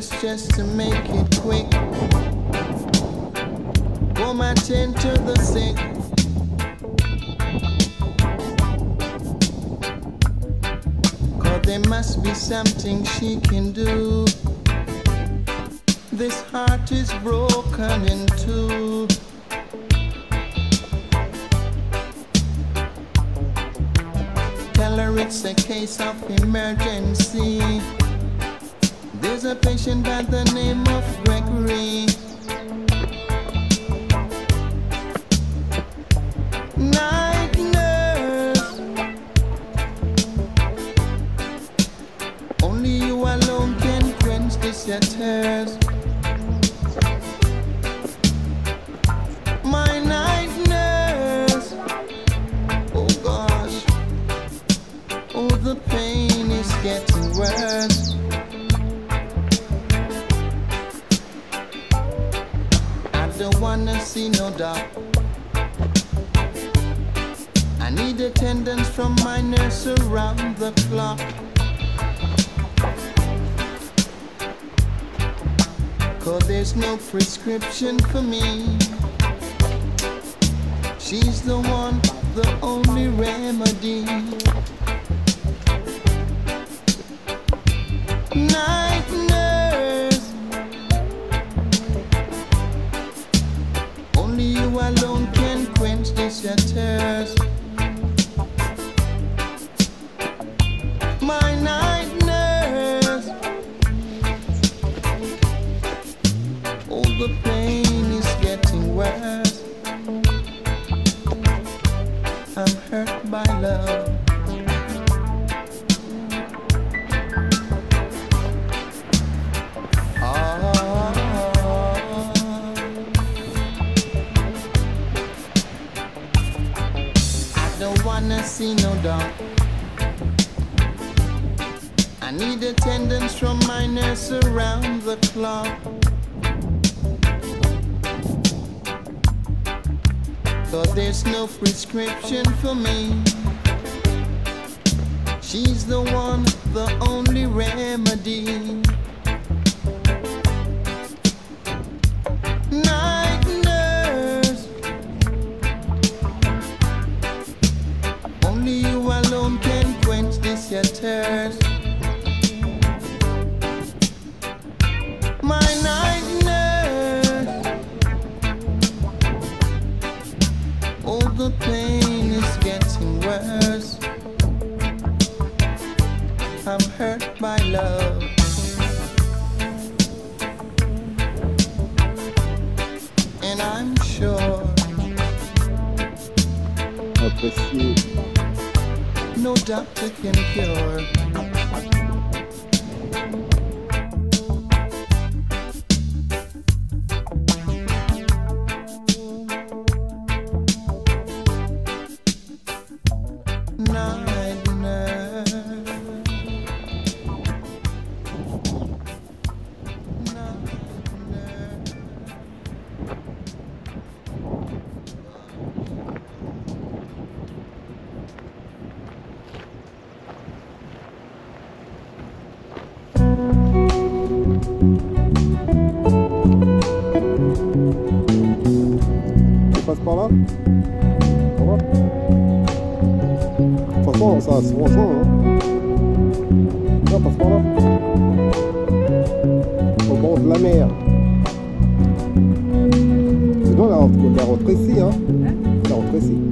Just to make it quick. Woman, tend to the sick. Cause there must be something she can do. This heart is broken in two. Tell her it's a case of emergency. There's a patient by the name of Gregory. Night nurse. Only you alone can quench this your see no doubt. I need attendance from my nurse around the clock. Cause there's no prescription for me. She's the one, the only remedy. Night the pain is getting worse. I'm hurt by love. Ah. I don't wanna see no doubt. I need attendance from my nurse around the clock. There's no prescription for me. She's the one, the only remedy. Sure no doctor can cure. Par là Ça va? De toute façon, ça se rejoint. Hein. Là, passe par là. Au bord de la mer. Sinon, la, la rétrécie, hein. La rétrécie.